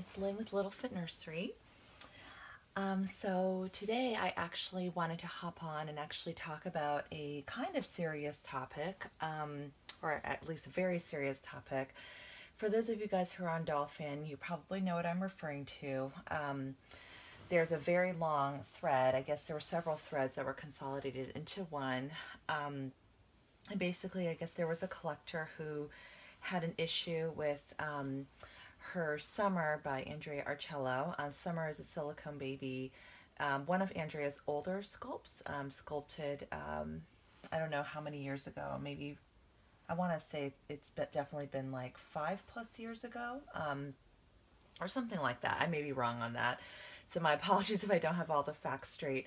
it's Lynn with Little Foot Nursery. Um, so today I actually wanted to hop on and actually talk about a kind of serious topic, um, or at least a very serious topic. For those of you guys who are on Doll-Fan, you probably know what I'm referring to. Um, there's a very long thread. I guess there were several threads that were consolidated into one. Um, and basically, I guess there was a collector who had an issue with um, her Summer by Andrea Arcello. Uh, Summer is a silicone baby, um, one of Andrea's older sculpts, um, sculpted, um, I don't know how many years ago, maybe, I want to say it's been, definitely been like five plus years ago, um, or something like that. I may be wrong on that. So my apologies if I don't have all the facts straight.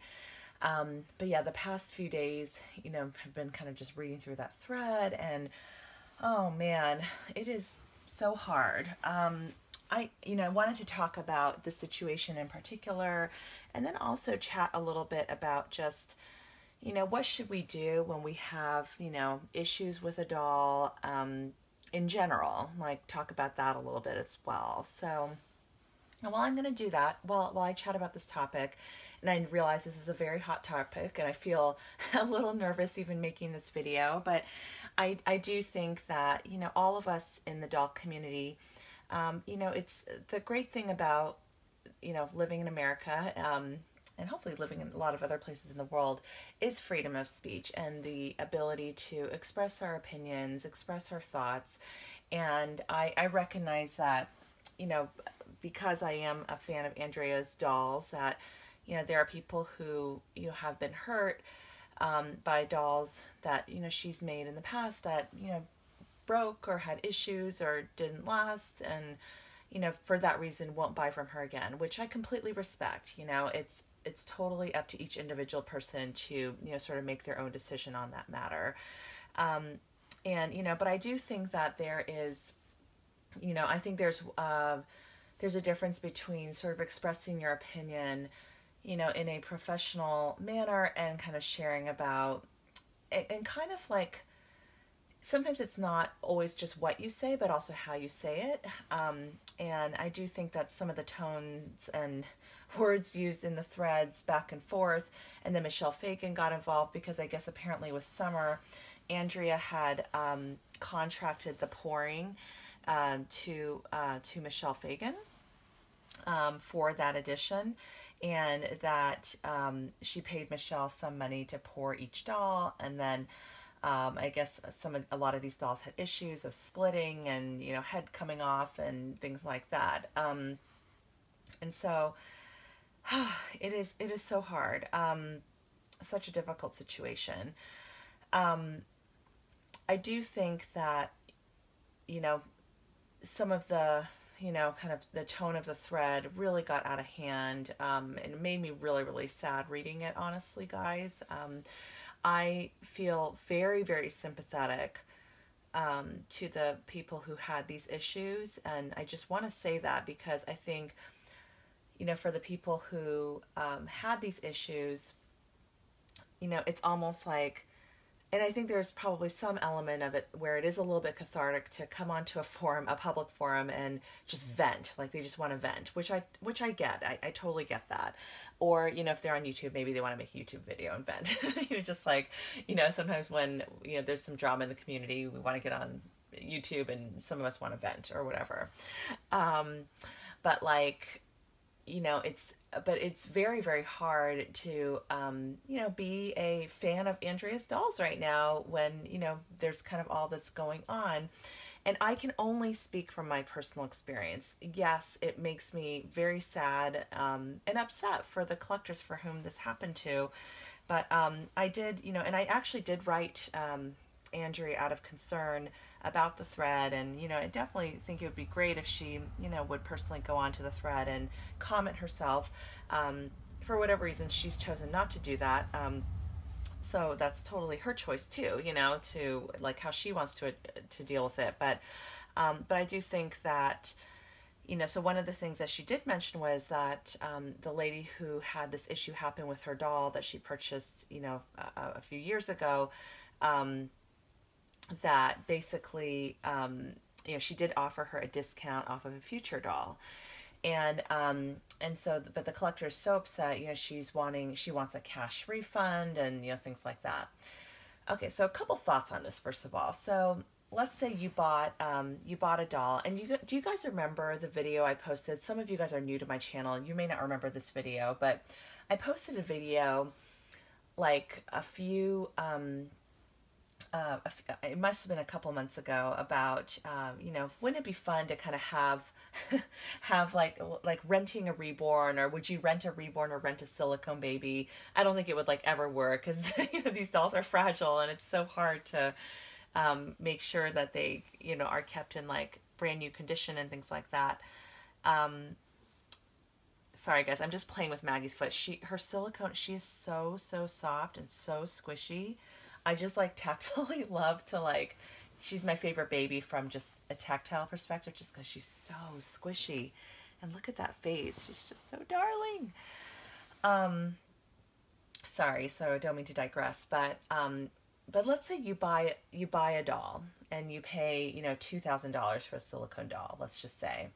Um, but yeah, the past few days, you know, have been kind of just reading through that thread and oh man, it is so hard. Um, I, you know, I wanted to talk about the situation in particular and then also chat a little bit about just, you know, what should we do when we have, you know, issues with a doll um, in general, like talk about that a little bit as well. So, and while I'm going to do that, while, while I chat about this topic, and I realize this is a very hot topic, and I feel a little nervous even making this video, but I, I do think that, you know, all of us in the doll community, um, you know, it's the great thing about, you know, living in America, um, and hopefully living in a lot of other places in the world, is freedom of speech and the ability to express our opinions, express our thoughts. And I, I recognize that, you know, because I am a fan of Andrea's dolls that, you know, there are people who, you know, have been hurt um, by dolls that, you know, she's made in the past that, you know, broke or had issues or didn't last and, you know, for that reason won't buy from her again, which I completely respect. You know, it's it's totally up to each individual person to, you know, sort of make their own decision on that matter. Um, and, you know, but I do think that there is, you know, I think there's, uh, there's a difference between sort of expressing your opinion, you know, in a professional manner and kind of sharing about, and kind of like, sometimes it's not always just what you say, but also how you say it. Um, and I do think that some of the tones and words used in the threads back and forth, and then Michelle Fagan got involved because I guess apparently with Summer, Andrea had um, contracted the pouring um, to uh, to Michelle Fagan um, for that edition and that um, she paid Michelle some money to pour each doll and then um, I guess some of, a lot of these dolls had issues of splitting and you know head coming off and things like that. Um, and so it is it is so hard. Um, such a difficult situation. Um, I do think that you know some of the you know, kind of the tone of the thread really got out of hand. Um, and made me really, really sad reading it, honestly, guys. Um, I feel very, very sympathetic um, to the people who had these issues. And I just want to say that because I think, you know, for the people who um, had these issues, you know, it's almost like and I think there's probably some element of it where it is a little bit cathartic to come onto a forum, a public forum, and just vent, like they just want to vent, which I which I get, I, I totally get that. Or you know, if they're on YouTube, maybe they want to make a YouTube video and vent. you know, just like you know, sometimes when you know there's some drama in the community, we want to get on YouTube, and some of us want to vent or whatever. Um, but like you know it's but it's very very hard to um, you know be a fan of andrea's dolls right now when you know there's kind of all this going on. And i can only speak from my personal experience. Yes it makes me very sad um, and upset for the collectors for whom this happened to. But um, i did you know and i actually did write um, andrea out of concern about the thread. And you know I definitely think it would be great if she you know would personally go onto the thread and comment herself. Um, for whatever reason she's chosen not to do that. Um, so that's totally her choice too you know to like how she wants to to deal with it. But um, but I do think that you know so one of the things that she did mention was that um, the lady who had this issue happen with her doll that she purchased you know a, a few years ago um, that basically, um, you know, she did offer her a discount off of a future doll. and um, and so but the collector is so upset. You know, she's wanting she wants a cash refund and you know things like that. Okay, so a couple thoughts on this first of all. So let's say you bought um, you bought a doll and you do you guys remember the video I posted? Some of you guys are new to my channel. You may not remember this video, but I posted a video like a few um, uh, it must have been a couple months ago about um, you know wouldn't it be fun to kind of have have like like renting a reborn or would you rent a reborn or rent a silicone baby? I don't think it would like ever work because you know these dolls are fragile and it's so hard to um, make sure that they you know are kept in like brand new condition and things like that. Um, sorry guys i'm just playing with maggie's foot. She her silicone she is so so soft and so squishy i just like tactily love to like she's my favorite baby from just a tactile perspective just because she's so squishy. And look at that face. She's just so darling. Um sorry so i don't mean to digress but um but let's say you buy you buy a doll and you pay you know $2000 for a silicone doll let's just say.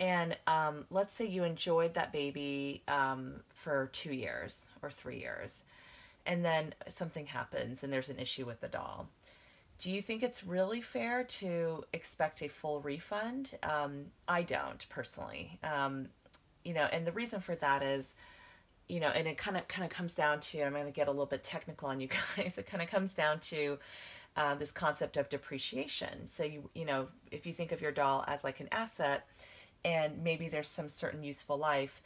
And um, let's say you enjoyed that baby um, for two years or three years and then something happens and there's an issue with the doll do you think it's really fair to expect a full refund um, i don't personally um, you know and the reason for that is you know, and it kind of kind of comes down to I'm going to get a little bit technical on you guys. It kind of comes down to uh, this concept of depreciation. So you you know, if you think of your doll as like an asset, and maybe there's some certain useful life,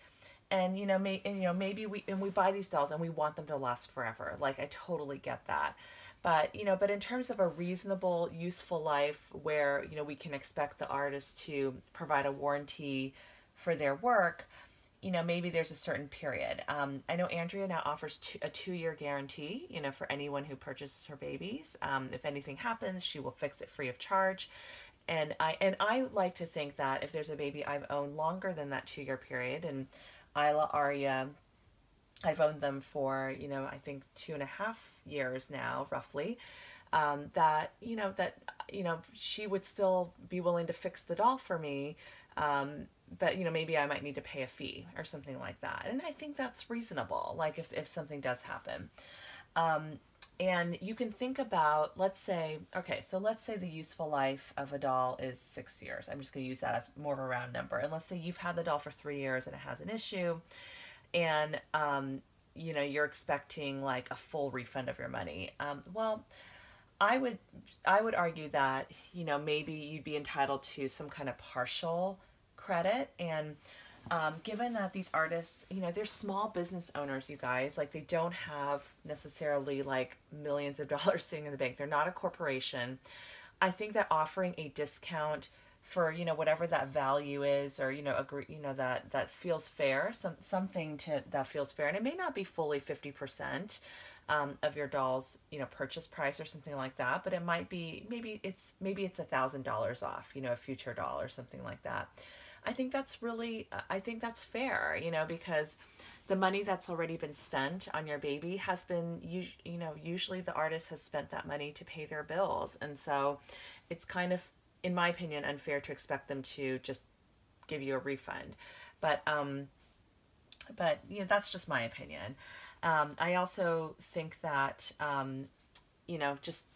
and you know, may, and, you know maybe we and we buy these dolls and we want them to last forever. Like I totally get that. But you know, but in terms of a reasonable, useful life where you know we can expect the artist to provide a warranty for their work, you know, maybe there's a certain period. Um, I know Andrea now offers two, a two-year guarantee, you know, for anyone who purchases her babies. Um, if anything happens, she will fix it free of charge. And I and I like to think that if there's a baby I've owned longer than that two-year period, and Isla Aria, I've owned them for you know I think two and a half years now, roughly. Um, that you know that you know she would still be willing to fix the doll for me um, but you know maybe i might need to pay a fee or something like that. And i think that's reasonable like if, if something does happen. Um, and you can think about let's say okay so let's say the useful life of a doll is six years. I'm just going to use that as more of a round number. And let's say you've had the doll for three years and it has an issue and um, you know you're expecting like a full refund of your money. Um, well i would i would argue that you know maybe you'd be entitled to some kind of partial credit. And um, given that these artists, you know, they're small business owners, you guys, like they don't have necessarily like millions of dollars sitting in the bank. They're not a corporation. I think that offering a discount for you know whatever that value is or you know agree you know that that feels fair some something to that feels fair and it may not be fully 50% um, of your doll's you know purchase price or something like that but it might be maybe it's maybe it's a thousand dollars off you know a future doll or something like that I think that's really, I think that's fair, you know, because the money that's already been spent on your baby has been, you, you know, usually the artist has spent that money to pay their bills. And so it's kind of, in my opinion, unfair to expect them to just give you a refund. But, um, but, you know, that's just my opinion. Um, I also think that, um, you know, just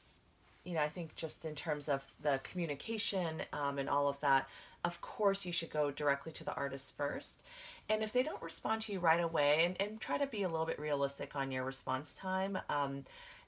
you know, I think just in terms of the communication um, and all of that, of course you should go directly to the artist first. And if they don't respond to you right away, and, and try to be a little bit realistic on your response time. Um,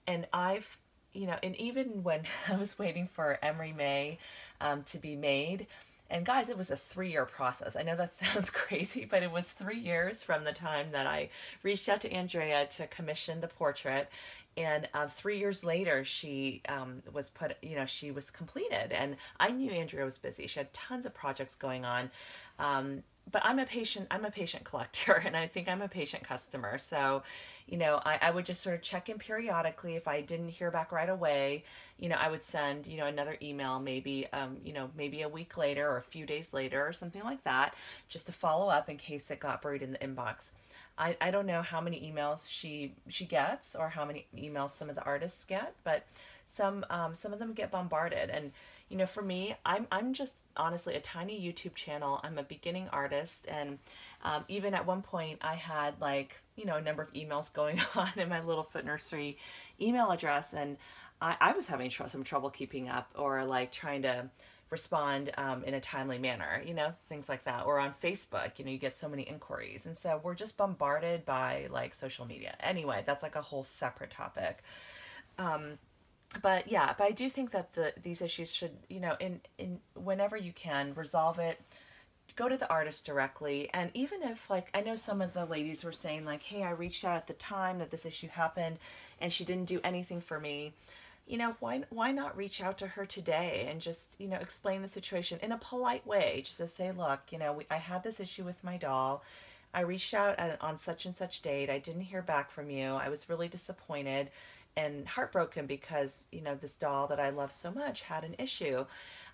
and I've, you know, and even when I was waiting for Emery May um, to be made, and guys, it was a three year process. I know that sounds crazy, but it was three years from the time that I reached out to Andrea to commission the portrait and uh, three years later she um, was put you know she was completed. And i knew andrea was busy. She had tons of projects going on. Um, but i'm a patient i'm a patient collector and i think i'm a patient customer. So you know I, I would just sort of check in periodically. If i didn't hear back right away you know i would send you know another email maybe um, you know maybe a week later or a few days later or something like that just to follow up in case it got buried in the inbox I, I don't know how many emails she she gets or how many emails some of the artists get, but some um, some of them get bombarded. And you know, for me, I'm I'm just honestly a tiny YouTube channel. I'm a beginning artist, and um, even at one point, I had like you know a number of emails going on in my little foot nursery email address, and I, I was having tr- some trouble keeping up or like trying to respond um, in a timely manner, you know, things like that. Or on Facebook, you know, you get so many inquiries. And so we're just bombarded by like social media. Anyway, that's like a whole separate topic. Um, but yeah, but I do think that the these issues should, you know, in in whenever you can resolve it, go to the artist directly. And even if like I know some of the ladies were saying like, "Hey, I reached out at the time that this issue happened and she didn't do anything for me." You know, why why not reach out to her today and just you know explain the situation in a polite way, just to say, look, you know, we, I had this issue with my doll. I reached out on such and such date. I didn't hear back from you. I was really disappointed and heartbroken because you know this doll that I love so much had an issue.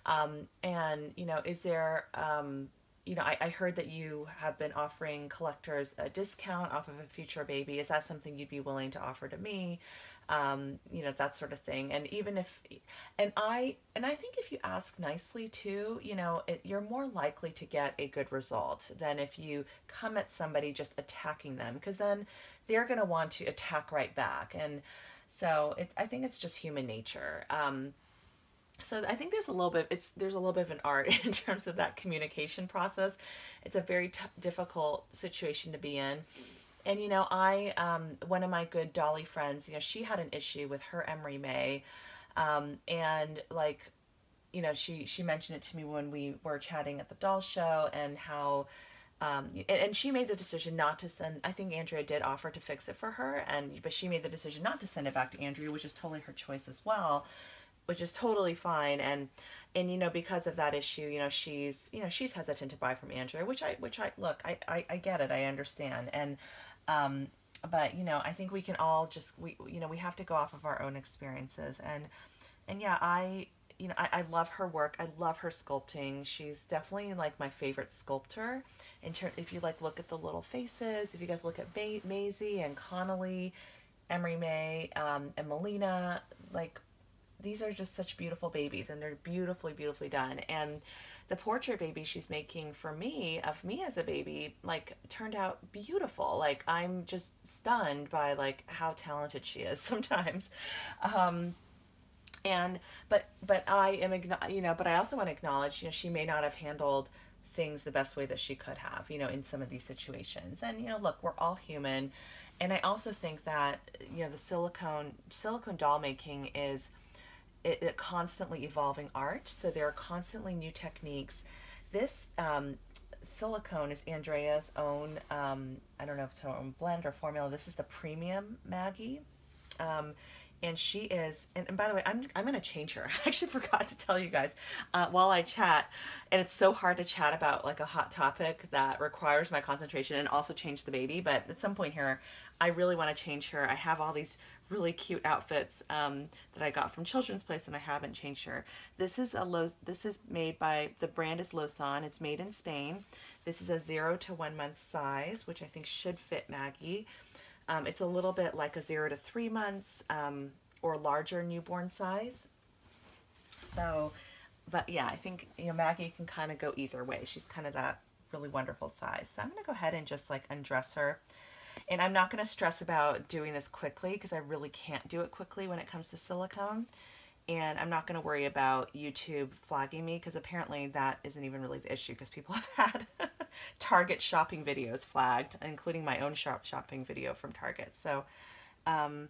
Um, and you know, is there um, you know, I, I heard that you have been offering collectors a discount off of a future baby. Is that something you'd be willing to offer to me? Um, you know, that sort of thing. And even if, and I, and I think if you ask nicely too, you know, it, you're more likely to get a good result than if you come at somebody just attacking them, because then they're going to want to attack right back. And so it, I think it's just human nature. Um, so I think there's a little bit it's there's a little bit of an art in terms of that communication process. It's a very difficult situation to be in. And you know, I um, one of my good Dolly friends, you know, she had an issue with her Emery May, um, and like, you know, she she mentioned it to me when we were chatting at the doll show and how. Um, and, and she made the decision not to send. I think Andrea did offer to fix it for her, and but she made the decision not to send it back to Andrea, which is totally her choice as well which is totally fine and and you know because of that issue you know she's you know she's hesitant to buy from andrea which i which i look i i, I get it i understand and um but you know i think we can all just we you know we have to go off of our own experiences. And and yeah i you know I, I love her work. I love her sculpting. She's definitely like my favorite sculptor. In turn if you like look at the little faces if you guys look at May- maisie and connolly emery may um, and melina like these are just such beautiful babies and they're beautifully beautifully done. And the portrait baby she's making for me of me as a baby like turned out beautiful. Like i'm just stunned by like how talented she is sometimes. Um and but but i am you know but i also want to acknowledge you know she may not have handled things the best way that she could have you know in some of these situations. And you know look we're all human. And i also think that you know the silicone silicone doll making is it, it constantly evolving art. So there are constantly new techniques. This um, silicone is Andrea's own, um, I don't know if it's her own blend or formula. This is the premium Maggie. Um, and she is and, and, by the way i'm, I'm going to change her i actually forgot to tell you guys uh, while i chat and it's so hard to chat about like a hot topic that requires my concentration and also change the baby but at some point here i really want to change her i have all these really cute outfits um, that I got from Children's Place and I haven't changed her. This is a low. This is made by the brand is Losan. It's made in Spain. This is a zero to one month size, which I think should fit Maggie. Um, it's a little bit like a zero to three months um, or larger newborn size. So, but yeah, I think you know Maggie can kind of go either way. She's kind of that really wonderful size. So I'm gonna go ahead and just like undress her. And I'm not going to stress about doing this quickly because I really can't do it quickly when it comes to silicone. And I'm not going to worry about YouTube flagging me because apparently that isn't even really the issue because people have had Target shopping videos flagged, including my own shop shopping video from Target. So, um,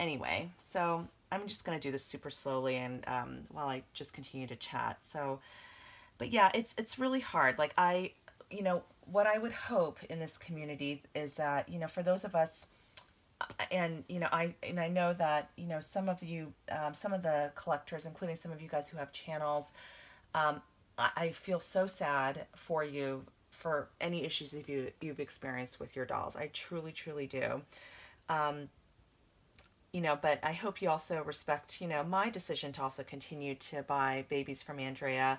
anyway, so I'm just going to do this super slowly and um, while I just continue to chat. So, but yeah, it's it's really hard. Like I you know, what I would hope in this community is that, you know, for those of us, and you know, I and I know that you know some of you, um, some of the collectors, including some of you guys who have channels, um, I, I feel so sad for you for any issues if you you've experienced with your dolls. I truly, truly do. Um, you know, but I hope you also respect, you know, my decision to also continue to buy babies from Andrea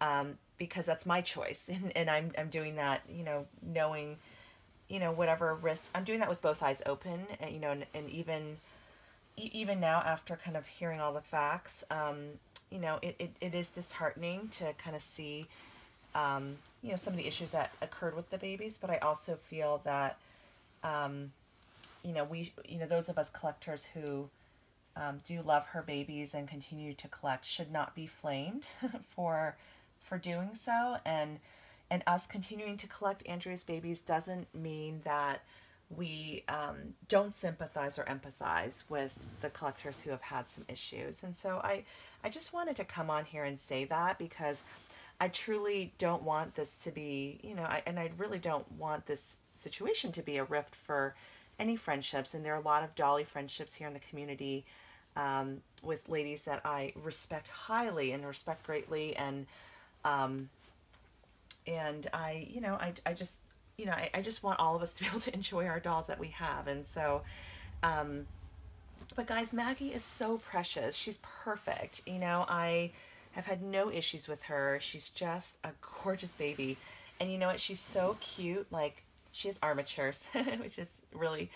um, because that's my choice. And, and I'm, I'm doing that, you know, knowing you know, whatever risk, I'm doing that with both eyes open, and, you know, and, and even, even now after kind of hearing all the facts, um, you know, it, it, it is disheartening to kind of see, um, you know, some of the issues that occurred with the babies, but I also feel that, um, you know, we, you know, those of us collectors who um, do love her babies and continue to collect should not be flamed for, for doing so. And, and us continuing to collect Andrea's babies doesn't mean that we um, don't sympathize or empathize with the collectors who have had some issues. And so I, I just wanted to come on here and say that because I truly don't want this to be, you know, I, and I really don't want this situation to be a rift for any friendships. And there are a lot of Dolly friendships here in the community um, with ladies that I respect highly and respect greatly. And, um, and I, you know, I, I just, you know, I, I just want all of us to be able to enjoy our dolls that we have. And so, um, but guys, Maggie is so precious. She's perfect. You know, I have had no issues with her. She's just a gorgeous baby. And you know what? She's so cute. Like, she has armatures, which is really,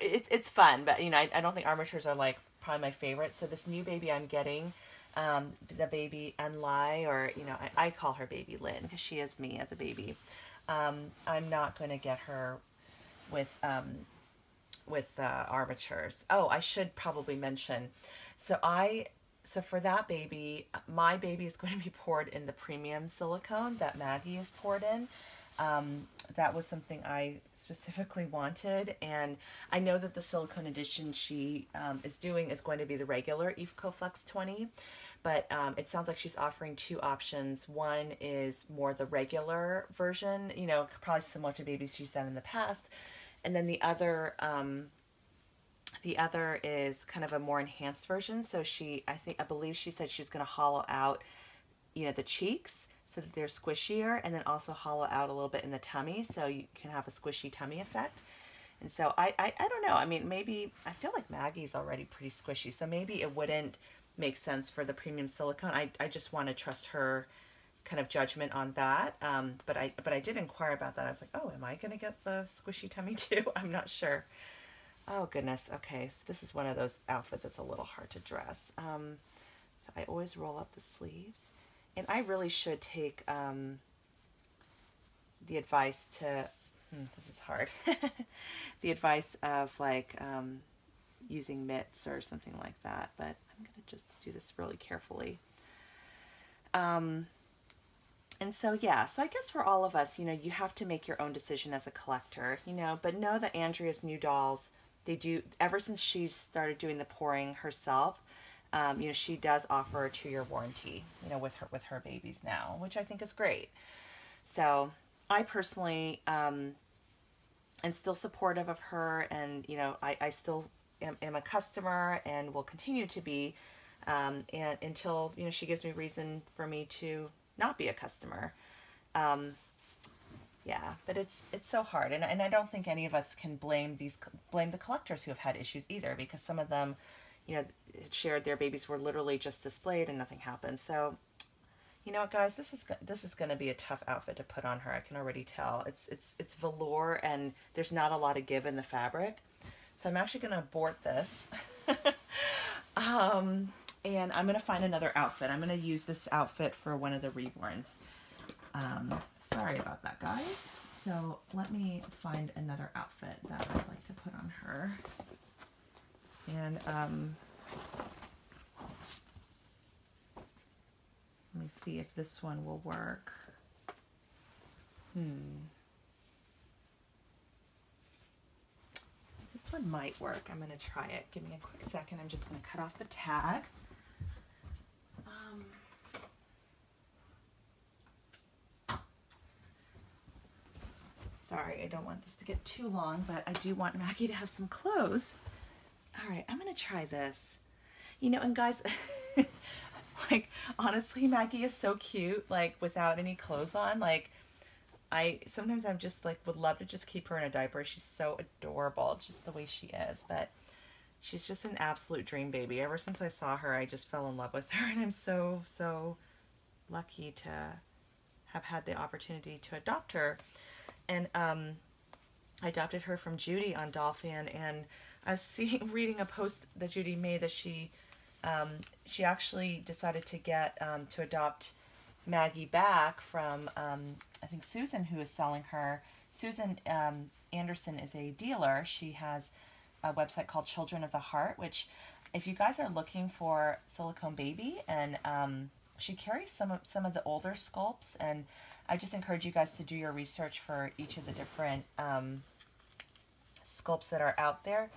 it's, it's fun. But, you know, I, I don't think armatures are like probably my favorite. So this new baby I'm getting, um, the baby Enlai, or, you know, I, I call her baby Lynn because she is me as a baby. Um, I'm not going to get her with, um, with uh, armatures. Oh, I should probably mention. So I, so for that baby, my baby is going to be poured in the premium silicone that Maggie is poured in. Um, that was something I specifically wanted, and I know that the silicone edition she um, is doing is going to be the regular EcoFlex 20, but um, it sounds like she's offering two options. One is more the regular version, you know, probably similar to babies she's done in the past, and then the other um, the other is kind of a more enhanced version. So she, I think, I believe she said she was going to hollow out, you know, the cheeks so that they're squishier and then also hollow out a little bit in the tummy so you can have a squishy tummy effect. And so I, I, I don't know. I mean, maybe, I feel like Maggie's already pretty squishy. So maybe it wouldn't make sense for the premium silicone. I, I just want to trust her kind of judgment on that. Um, but I, but I did inquire about that. I was like, oh, am I going to get the squishy tummy too? I'm not sure. Oh goodness. Okay. So this is one of those outfits that's a little hard to dress. Um, so I always roll up the sleeves and I really should take um, the advice to, hmm, this is hard, the advice of like um, using mitts or something like that, but I'm going to just do this really carefully. Um, and so, yeah, so I guess for all of us, you know, you have to make your own decision as a collector, you know, but know that Andrea's new dolls, they do, ever since she started doing the pouring herself, um, you know, she does offer a two-year warranty, you know, with her with her babies now, which I think is great. So I personally um, am still supportive of her, and you know, I, I still am, am a customer and will continue to be, um, and until you know she gives me reason for me to not be a customer. Um, yeah, but it's it's so hard, and and I don't think any of us can blame these blame the collectors who have had issues either, because some of them you know, shared their babies were literally just displayed and nothing happened. So, you know what, guys, this is this is going to be a tough outfit to put on her. I can already tell. It's it's it's velour and there's not a lot of give in the fabric. So I'm actually going to abort this. um, and I'm going to find another outfit. I'm going to use this outfit for one of the reborns. Um, sorry about that, guys. So let me find another outfit that I'd like to put on her. And um, let me see if this one will work. Hmm. This one might work. I'm going to try it. Give me a quick second. I'm just going to cut off the tag. Um, sorry, I don't want this to get too long, but I do want Maggie to have some clothes. All right, I'm to try this. You know, and guys, like, honestly, Maggie is so cute, like, without any clothes on. Like, I, sometimes I'm just, like, would love to just keep her in a diaper. She's so adorable, just the way she is. But she's just an absolute dream baby. Ever since I saw her, I just fell in love with her. And I'm so, so lucky to have had the opportunity to adopt her. And, um, I adopted her from Judy on Doll-Fan, and I was seeing, reading a post that Judy made that she um, she actually decided to get um, to adopt Maggie back from um, I think Susan, who is selling her. Susan um, Anderson is a dealer. She has a website called Children of the Heart, which if you guys are looking for silicone baby and um, she carries some of some of the older sculpts and I just encourage you guys to do your research for each of the different um, sculpts that are out there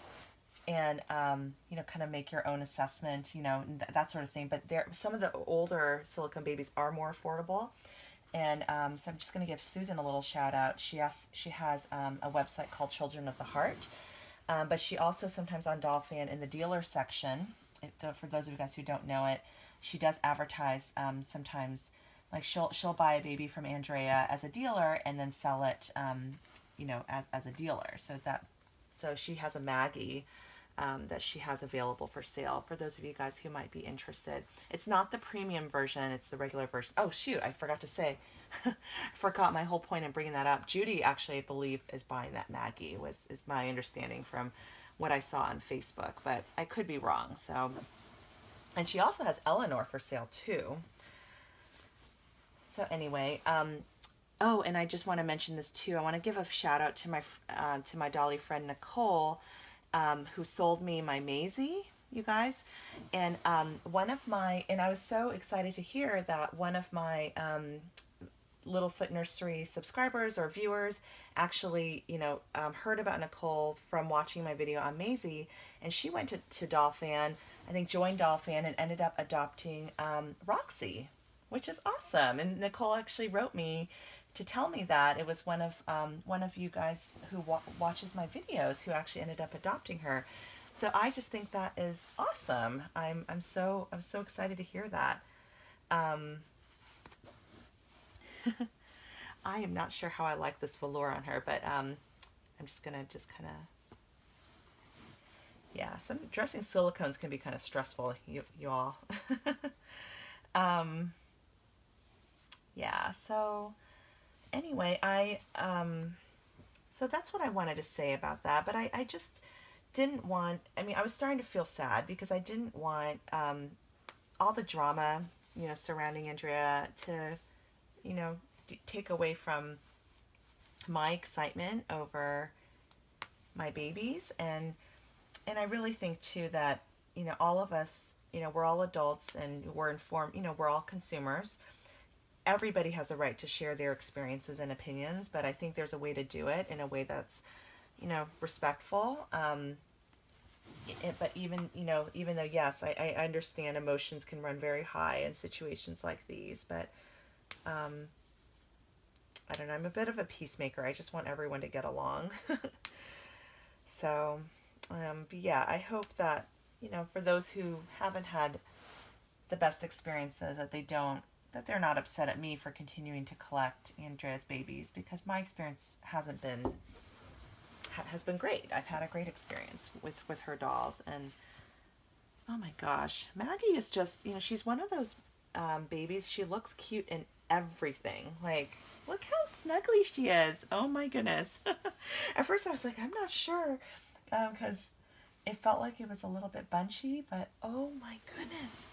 and um, you know kind of make your own assessment you know th that sort of thing. But there some of the older silicone babies are more affordable. And um, so I'm just going to give Susan a little shout out. She has she has um, a website called Children of the Heart. Um, but she also sometimes on Doll-Fan in the dealer section if, for those of you guys who don't know it she does advertise um, sometimes like she'll she'll buy a baby from Andrea as a dealer and then sell it um, you know as, as a dealer. So that so she has a Maggie um, that she has available for sale for those of you guys who might be interested. It's not the premium version, it's the regular version. Oh shoot, I forgot to say, forgot my whole point in bringing that up. Judy actually, I believe, is buying that Maggie, was is my understanding from what I saw on Facebook, but I could be wrong. So, and she also has Eleanor for sale too. So anyway, um, oh, and I just want to mention this too. I want to give a shout out to my uh, to my Dolly friend Nicole um, who sold me my Maisie, you guys. And um, one of my, and I was so excited to hear that one of my um, Littlefoot Nursery subscribers or viewers actually, you know, um, heard about Nicole from watching my video on Maisie. And she went to, to Doll-Fan, I think joined Doll-Fan and ended up adopting um, Roxy, which is awesome. And Nicole actually wrote me to tell me that it was one of um, one of you guys who wa watches my videos who actually ended up adopting her. So I just think that is awesome. I'm I'm so I'm so excited to hear that. Um, I am not sure how I like this velour on her, but um, I'm just gonna just kind of yeah. Some dressing silicones can be kind of stressful, you you all. um, yeah. So anyway, I, um, so that's what I wanted to say about that. But I, I just didn't want, I mean, I was starting to feel sad because I didn't want um, all the drama, you know, surrounding Andrea to, you know, take away from my excitement over my babies. And, and I really think too that, you know, all of us, you know, we're all adults and we're informed, you know, we're all consumers everybody has a right to share their experiences and opinions, but I think there's a way to do it in a way that's, you know, respectful. Um, it, but even, you know, even though, yes, I, I understand emotions can run very high in situations like these, but um, I don't know, I'm a bit of a peacemaker. I just want everyone to get along. so, um, but yeah, I hope that, you know, for those who haven't had the best experiences, that they don't that they're not upset at me for continuing to collect Andrea's babies because my experience hasn't been ha has been great. I've had a great experience with with her dolls and oh my gosh, Maggie is just you know she's one of those um, babies. She looks cute in everything. Like look how snuggly she is. Oh my goodness. at first I was like I'm not sure because um, it felt like it was a little bit bunchy, but oh my goodness.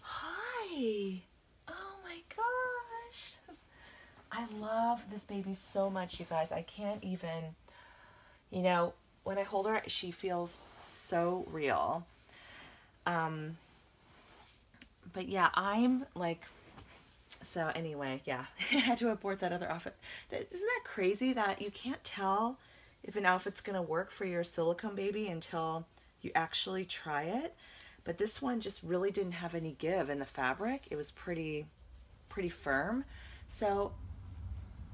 Hi my gosh. I love this baby so much, you guys. I can't even, you know, when I hold her, she feels so real. Um, but yeah, I'm like, so anyway, yeah, I had to abort that other outfit. Isn't that crazy that you can't tell if an outfit's going to work for your silicone baby until you actually try it? But this one just really didn't have any give in the fabric. It was pretty, pretty firm. So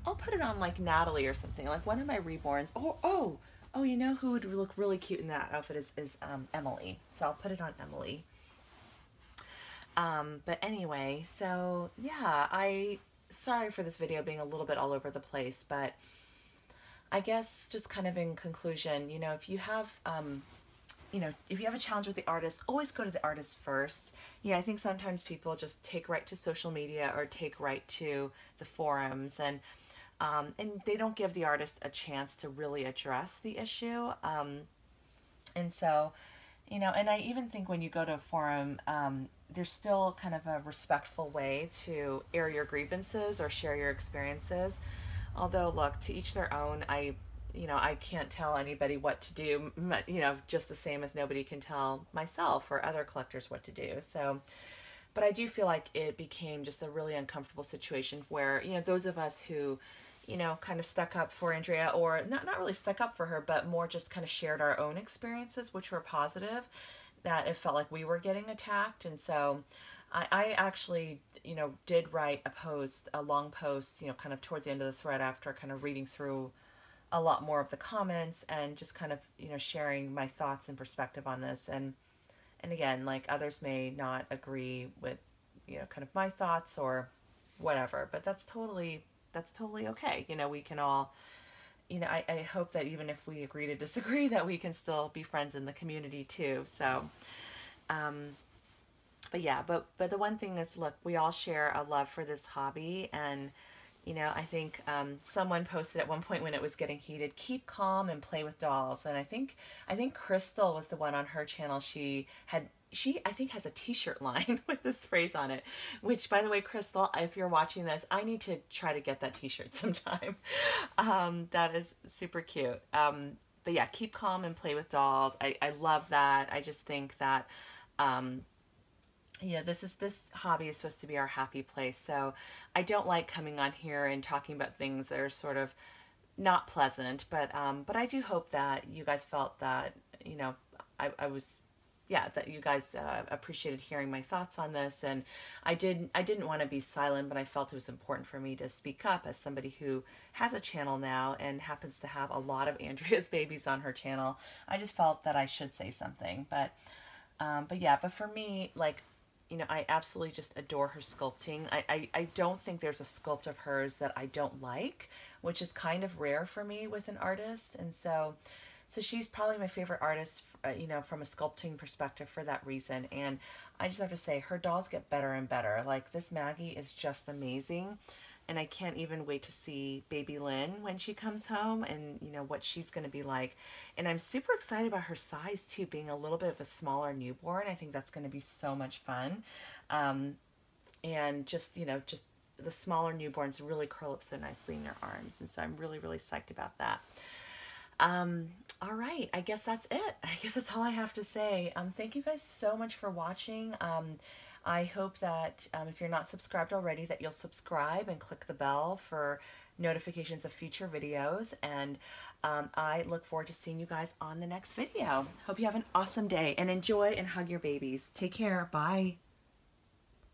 I'll put it on like Natalie or something, like one of my reborns. Oh, oh, oh, you know who would look really cute in that outfit is, is um, Emily. So I'll put it on Emily. Um, but anyway, so yeah, I, sorry for this video being a little bit all over the place, but I guess just kind of in conclusion, you know, if you have um, you know, if you have a challenge with the artist, always go to the artist first. Yeah, I think sometimes people just take right to social media or take right to the forums. And Um, and they don't give the artist a chance to really address the issue. Um, and so, you know, and I even think when you go to a forum, um, there's still kind of a respectful way to air your grievances or share your experiences. Although, look, to each their own. I, you know, I can't tell anybody what to do. You know, just the same as nobody can tell myself or other collectors what to do. So, but I do feel like it became just a really uncomfortable situation where you know those of us who you know, kind of stuck up for Andrea, or not, not really stuck up for her, but more just kind of shared our own experiences, which were positive, that it felt like we were getting attacked. And so I, I actually, you know, did write a post, a long post, you know, kind of towards the end of the thread after kind of reading through a lot more of the comments and just kind of, you know, sharing my thoughts and perspective on this. And, and again, like others may not agree with, you know, kind of my thoughts or whatever, but that's totally that's totally okay. You know, we can all, you know, I, I hope that even if we agree to disagree, that we can still be friends in the community too. So, um, but yeah, but but the one thing is, look, we all share a love for this hobby, and you know, I think um, someone posted at one point when it was getting heated, keep calm and play with dolls. And I think I think Crystal was the one on her channel. She had she I think has a t-shirt line with this phrase on it, which by the way, Crystal, if you're watching this, I need to try to get that t-shirt sometime. Um, that is super cute. Um, but yeah, keep calm and play with dolls. I, I love that. I just think that, um, you know, this is this hobby is supposed to be our happy place. So I don't like coming on here and talking about things that are sort of not pleasant, but um, but I do hope that you guys felt that you know I, I was yeah, that you guys uh, appreciated hearing my thoughts on this. And I did I didn't want to be silent, but I felt it was important for me to speak up as somebody who has a channel now and happens to have a lot of Andrea's babies on her channel. I just felt that I should say something. But um, but yeah, but for me, like you know, I absolutely just adore her sculpting. I, I, I don't think there's a sculpt of hers that I don't like, which is kind of rare for me with an artist. And so, so she's probably my favorite artist, uh, you know, from a sculpting perspective for that reason. And I just have to say, her dolls get better and better. Like this Maggie is just amazing. And I can't even wait to see baby Lynn when she comes home and, you know, what she's going to be like. And I'm super excited about her size too, being a little bit of a smaller newborn. I think that's going to be so much fun. Um, and just, you know, just the smaller newborns really curl up so nicely in your arms. And so I'm really, really psyched about that. Um, all right, I guess that's it. I guess that's all I have to say. Um, thank you guys so much for watching. Um, I hope that um, if you're not subscribed already, that you'll subscribe and click the bell for notifications of future videos. And um, I look forward to seeing you guys on the next video. Hope you have an awesome day and enjoy and hug your babies. Take care. Bye.